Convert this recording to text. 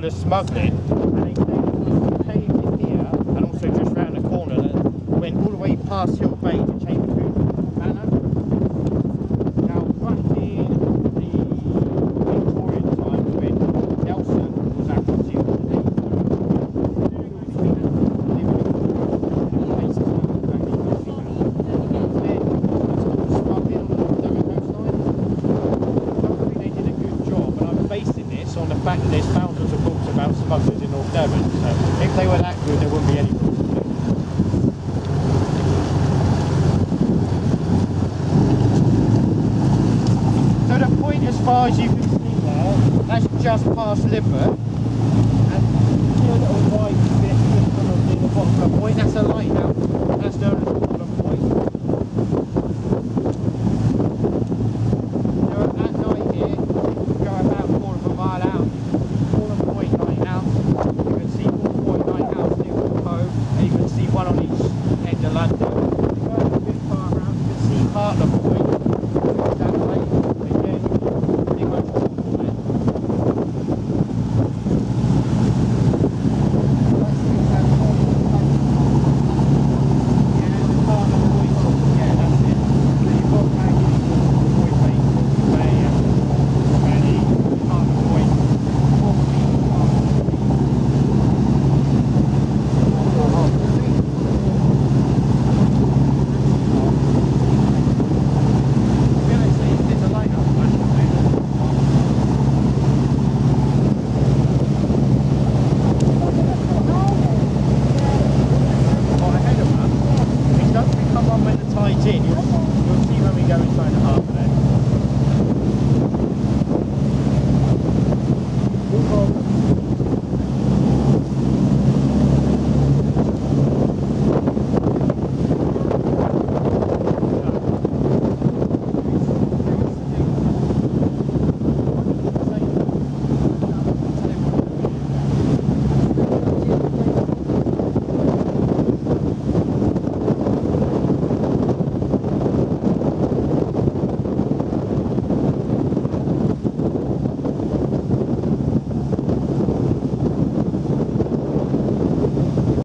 the smuggling, and they, they paved it here, and also just round the corner, that went all the way past on the fact that there's thousands of books about smugglers in North Devon. So if they were that good, there wouldn't be any books. So the point, as far as you can see there, that's just past Liver, and see a little white bit the bottom of the point. That's a lighthouse.